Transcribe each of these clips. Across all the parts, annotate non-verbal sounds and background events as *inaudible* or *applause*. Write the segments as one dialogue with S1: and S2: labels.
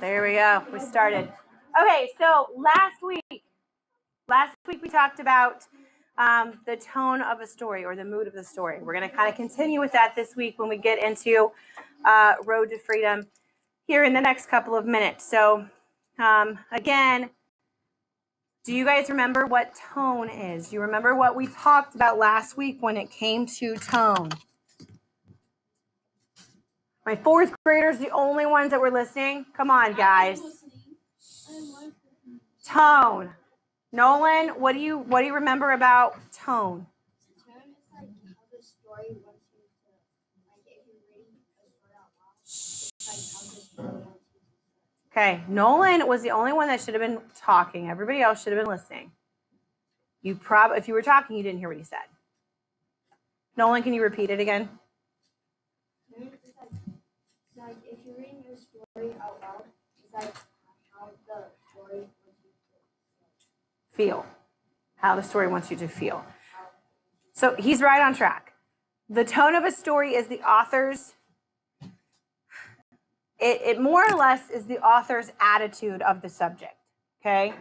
S1: There we go. We started. Okay, so last week, last week we talked about um, the tone of a story or the mood of the story. We're going to kind of continue with that this week when we get into uh, Road to Freedom here in the next couple of minutes. So, um, again, do you guys remember what tone is? Do you remember what we talked about last week when it came to tone? My fourth graders, the only ones that were listening. Come on, guys. Tone. Nolan, what do you what do you remember about tone? Okay, Nolan was the only one that should have been talking. Everybody else should have been listening. You probably, if you were talking, you didn't hear what he said. Nolan, can you repeat it again?
S2: like if you're reading your story out loud, it's like how the story wants you to
S1: Feel. How the story wants you to feel. So he's right on track. The tone of a story is the author's, it, it more or less is the author's attitude of the subject. Okay.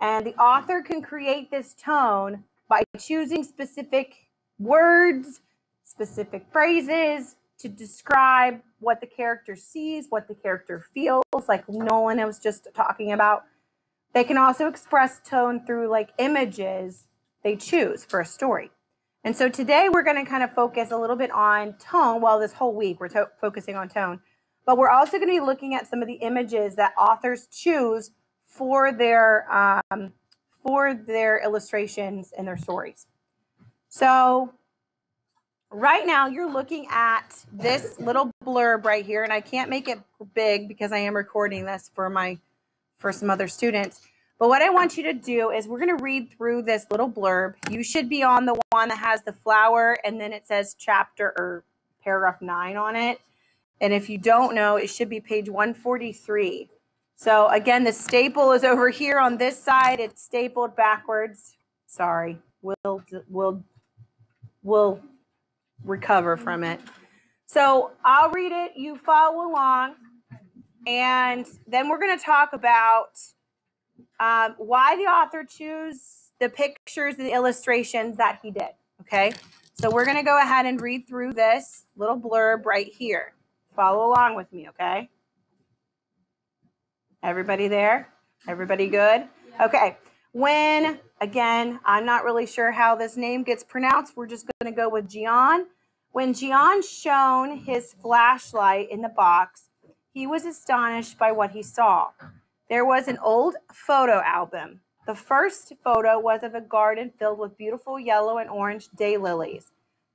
S1: And the author can create this tone by choosing specific words, specific phrases to describe what the character sees, what the character feels, like Nolan was just talking about. They can also express tone through like images they choose for a story. And so today we're going to kind of focus a little bit on tone. Well, this whole week we're to- focusing on tone, but we're also going to be looking at some of the images that authors choose for their um, for their illustrations and their stories. So right now you're looking at this little blurb right here, and I can't make it big because I am recording this for my for some other students. But what I want you to do is we're going to read through this little blurb. You should be on the one that has the flower and then it says chapter or paragraph 9 on it. And if you don't know, it should be page 143. So again, the staple is over here on this side. It's stapled backwards. Sorry. We'll we'll we'll recover from it. So I'll read it, you follow along, and then we're going to talk about um, why the author chose the pictures and the illustrations that he did. Okay, so we're going to go ahead and read through this little blurb right here. Follow along with me, okay? Everybody there? Everybody good? Okay. When, again, I'm not really sure how this name gets pronounced. We're just going to go with Gian. When Gian shone his flashlight in the box, he was astonished by what he saw. There was an old photo album. The first photo was of a garden filled with beautiful yellow and orange daylilies.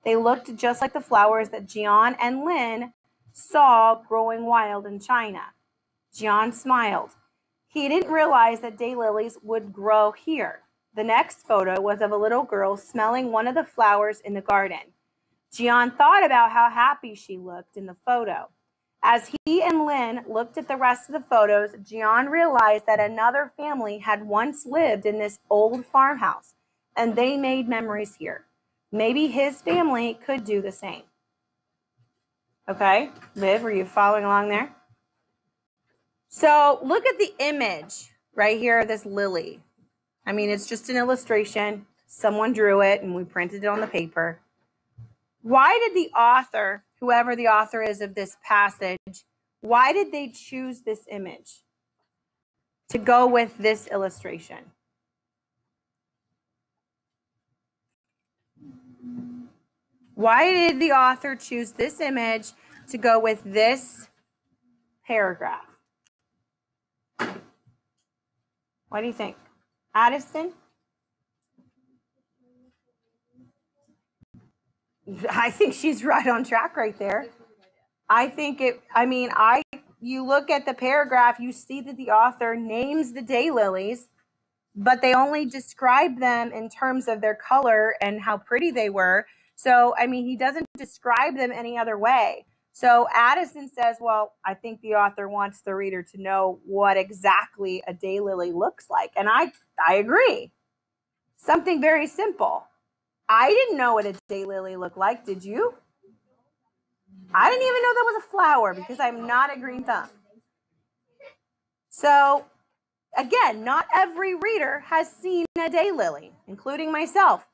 S1: They looked just like the flowers that Gian and Lin saw growing wild in China. Gian smiled. He didn't realize that daylilies would grow here. The next photo was of a little girl smelling one of the flowers in the garden. Gian thought about how happy she looked in the photo. As he and Lynn looked at the rest of the photos, Gian realized that another family had once lived in this old farmhouse and they made memories here. Maybe his family could do the same. Okay, Liv, were you following along there? So look at the image right here this lily. I mean, it's just an illustration. Someone drew it and we printed it on the paper. Why did the author, whoever the author is of this passage, why did they choose this image to go with this illustration? Why did the author choose this image to go with this paragraph? What do you think? Addison? *laughs* I think she's right on track right there. I think it, I mean, I, you look at the paragraph, you see that the author names the daylilies, but they only describe them in terms of their color and how pretty they were. So, I mean, he doesn't describe them any other way. So Addison says, well, I think the author wants the reader to know what exactly a daylily looks like. And I, I agree. Something very simple. I didn't know what a daylily looked like. Did you? I didn't even know that was a flower because I'm not a green thumb. So, again, not every reader has seen a daylily, including myself.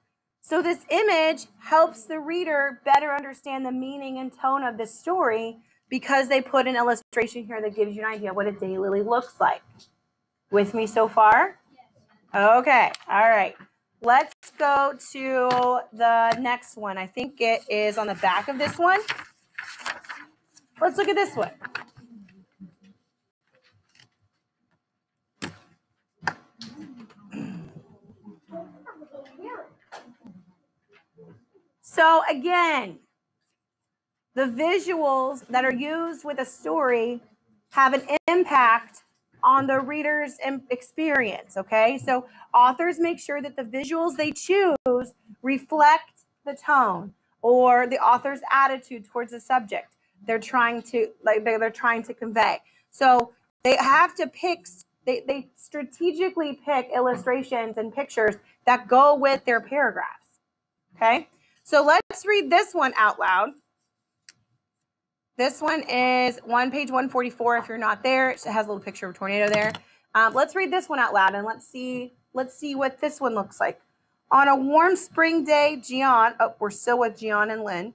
S1: So, this image helps the reader better understand the meaning and tone of the story because they put an illustration here that gives you an idea what a daylily looks like. With me so far? Okay, all right. Let's go to the next one. I think it is on the back of this one. Let's look at this one. So again, the visuals that are used with a story have an impact on the reader's experience. Okay, so authors make sure that the visuals they choose reflect the tone or the author's attitude towards the subject they're trying to like they're, trying to convey. So they have to pick they, they strategically pick illustrations and pictures that go with their paragraphs. Okay, so let's read this one out loud. This one is one page 144. If you're not there, it has a little picture of a tornado there. Um, let's read this one out loud and let's see let's see what this one looks like. On a warm spring day, Gian, oh, we're still with Gian and Lynn.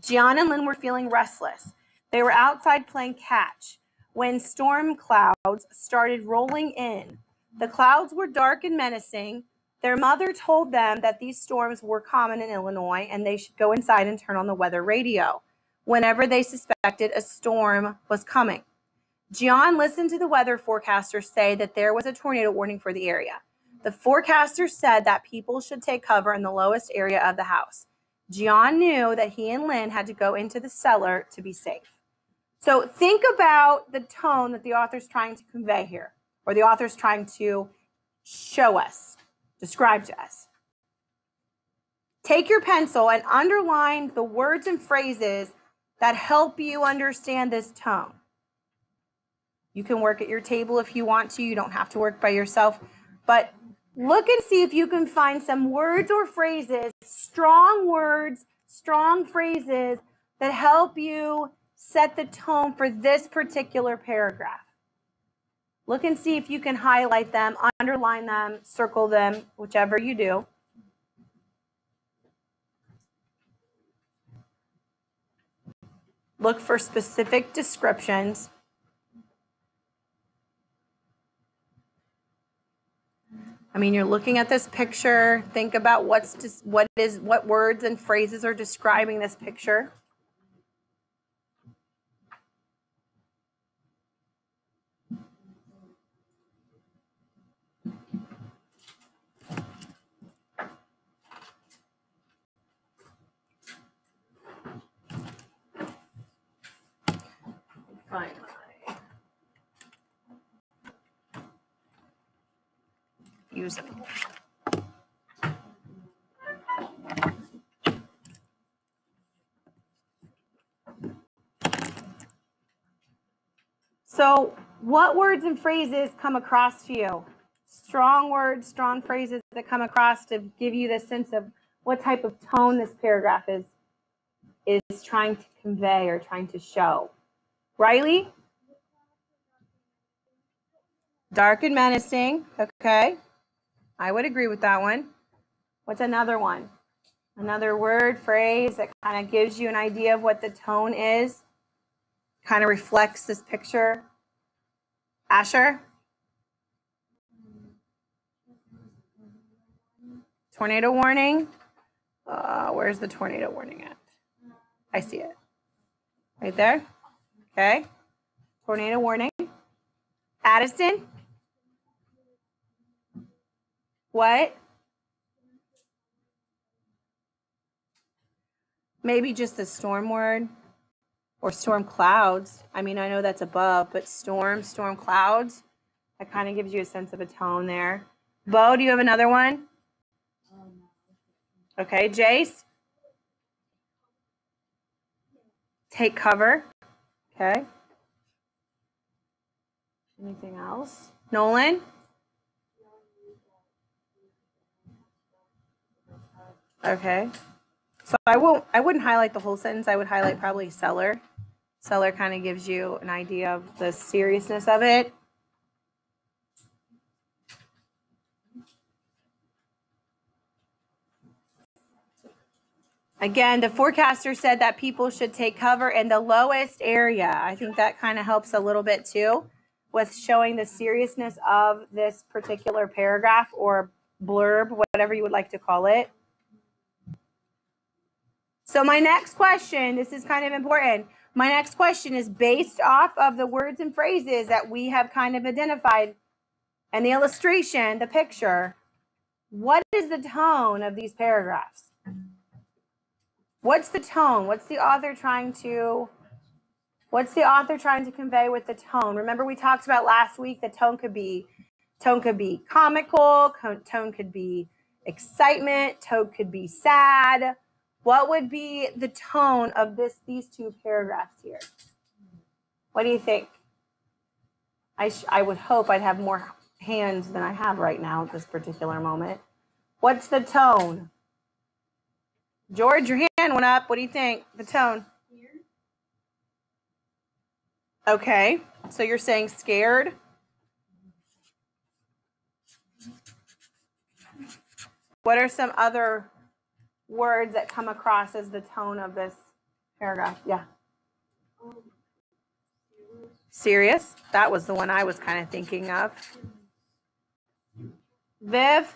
S1: Gian and Lynn were feeling restless. They were outside playing catch when storm clouds started rolling in. The clouds were dark and menacing. Their mother told them that these storms were common in Illinois and they should go inside and turn on the weather radio whenever they suspected a storm was coming. Gian listened to the weather forecaster say that there was a tornado warning for the area. The forecaster said that people should take cover in the lowest area of the house. Gian knew that he and Lynn had to go into the cellar to be safe. So think about the tone that the author's trying to convey here, or the author's trying to show us, describe to us. Take your pencil and underline the words and phrases that help you understand this tone. You can work at your table if you want to. You don't have to work by yourself. But look and see if you can find some words or phrases, strong words, strong phrases that help you set the tone for this particular paragraph. Look and see if you can highlight them, underline them, circle them, whichever you do. Look for specific descriptions. I mean, you're looking at this picture. Think about what's what is what words and phrases are describing this picture. find my usable. So, what words and phrases come across to you? Strong words, strong phrases that come across to give you the sense of what type of tone this paragraph is is trying to convey or trying to show. Riley? Dark and menacing. Okay. I would agree with that one. What's another one? Another word, phrase that kind of gives you an idea of what the tone is, kind of reflects this picture. Asher? Tornado warning. Uh, where's the tornado warning at? I see it. Right there. Okay. Tornado warning. Addison. What? Maybe just the storm word or storm clouds. I mean, I know that's above, but storm, storm clouds, that kind of gives you a sense of a tone there. Bo, do you have another one? Okay, Jace? Take cover. Okay. Anything else? Nolan? Okay. So I won't I wouldn't highlight the whole sentence. I would highlight probably cellar. Cellar kind of gives you an idea of the seriousness of it. Again, the forecaster said that people should take cover in the lowest area. I think that kind of helps a little bit too with showing the seriousness of this particular paragraph or blurb, whatever you would like to call it. So, my next question this is kind of important. My next question is based off of the words and phrases that we have kind of identified and the illustration, the picture. What is the tone of these paragraphs? What's the tone? What's the author trying to what's the author trying to convey with the tone? Remember we talked about last week the tone could be tone could be comical, tone could be excitement, tone could be sad. What would be the tone of this these two paragraphs here? What do you think? I I would hope I'd have more hands than I have right now at this particular moment. What's the tone? George, your hand went up. What do you think? The tone. Okay. So you're saying scared? What are some other words that come across as the tone of this paragraph? Yeah. Serious. That was the one I was kind of thinking of. Viv?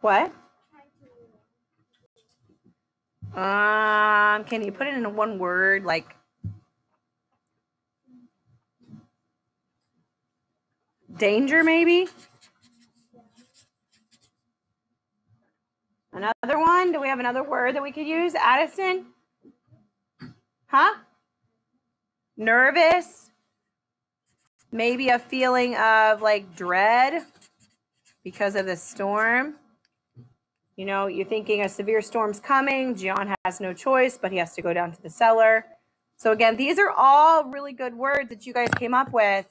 S1: What? Um, can you put it in one word like danger maybe? Another one? Do we have another word that we could use? Addison? Huh? Nervous? Maybe a feeling of like dread because of the storm. You know, you're thinking a severe storm's coming. Gian has no choice, but he has to go down to the cellar. So again, these are all really good words that you guys came up with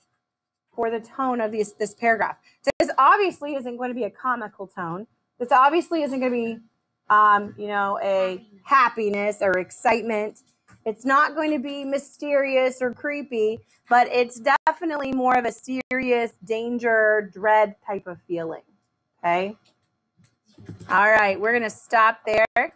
S1: for the tone of these, this paragraph. This obviously isn't going to be a comical tone. This obviously isn't going to be, um, you know, a happiness or excitement. It's not going to be mysterious or creepy, but it's definitely more of a serious danger, dread type of feeling. Okay. All right, we're going to stop there.